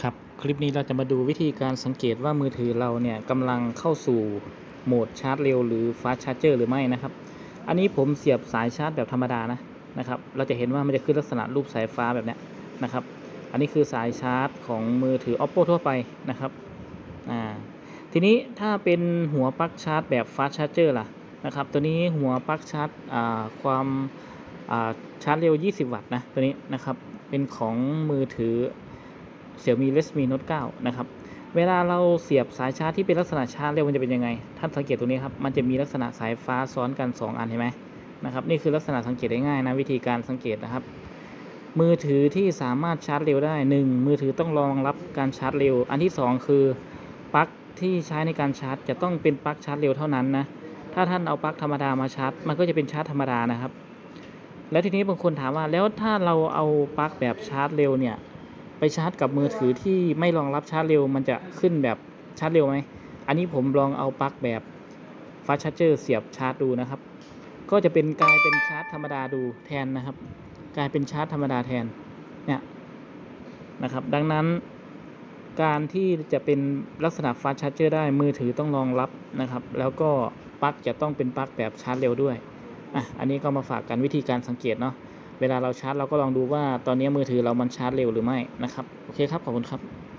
ครับคลิปนี้เราจะมาดูวิธีการสังเกตว่ามือถือเราเนี่ยกำลังเข้าสู่โหมดชาร์จเร็วหรือ fast charger หรือไม่นะครับ อันนี้ผมเสียบสายชาร์จแบบธรรมดานะนะครับ เราจะเห็นว่ามันจะขึ้นลักษณะรูปสายฟ้าแบบนี้นะครับ อันนี้คือสายชาร์จของมือถือ oppo ทั่วไปนะครับอ่าทีนี้ถ้าเป็นหัวปลั๊กชาร์จแบบ fast charger ล่ะนะครับ ตัวนี้หัวปลั๊กชาร์จอ่าความอ่าชาร์จเร็ว 20 วัตต์นะตัวนี้นะครับเป็นของมือถือ Xiaomi Redmi Note 9 นะครับ เวลาเราเสียบสายชาร์จที่เป็นลักษณะชาร์จเร็วมันจะเป็นยังไง ท่านสังเกตตรงนี้ครับ มันจะมีลักษณะสายฟ้าซ้อนกัน 2 อันเห็นไหมนะครับ นี่คือลักษณะสังเกตได้ง่ายนะวิธีการสังเกตนะครับ มือถือที่สามารถชาร์จเร็วได้ 1 มือถือต้องรองรับการชาร์จเร็ว อันที่ 2 คือปลั๊กที่ใช้ในการชาร์จ จะต้องเป็นปลั๊กชาร์จเร็วเท่านั้นนะ ถ้าท่านเอาปลั๊กธรรมดามาชาร์จ มันก็จะเป็นชาร์จธรรมดานะครับ แล้วทีนี้บางคนถามว่าแล้วถ้าเราเอาปลั๊กแบบชาร์จเร็วเนี่ย ไปชาร์จกับมือถือที่ไม่รองรับชาร์จเร็วมันจะขึ้นแบบชาร์จเร็วไหม อันนี้ผมลองเอาปลั๊กแบบ fast charger เสียบชาร์จดูนะครับ ก็จะเป็นกลายเป็นชาร์จธรรมดาดูแทนนะครับ กลายเป็นชาร์จธรรมดาแทนเนี่ยนะครับ ดังนั้นการที่จะเป็นลักษณะฟาสชาร์จเจอร์ได้มือถือต้องรองรับนะครับ แล้วก็ปลั๊กจะต้องเป็นปลั๊กแบบชาร์จเร็วด้วยอะอันนี้ก็มาฝากกันวิธีการสังเกตเนาะ เวลาเราชาร์จเราก็ลองดูว่าตอนนี้มือถือเรามันชาร์จเร็วหรือไม่นะครับ โอเคครับ ขอบคุณครับ